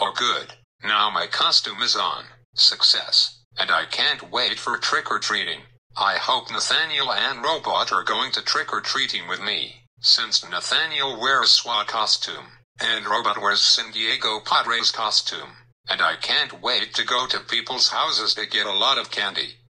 Oh good. Now my costume is on. Success. And I can't wait for trick-or-treating. I hope Nathaniel and Robot are going to trick-or-treating with me, since Nathaniel wears SWAT costume, and Robot wears San Diego Padres costume. And I can't wait to go to people's houses to get a lot of candy.